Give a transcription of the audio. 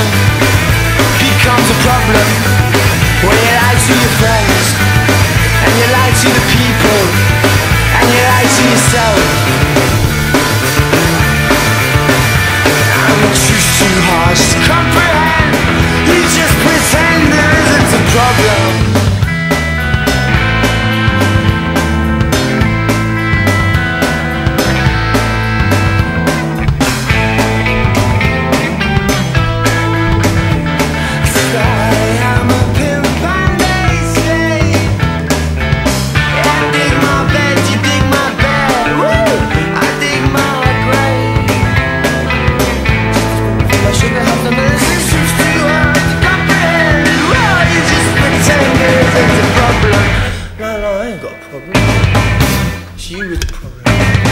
man becomes a problem when you lie to your friends and you lie to the people and you lie to yourself. And the truth's too harsh to comprehend. You just pretend there isn't a problem. problem. She was the problem.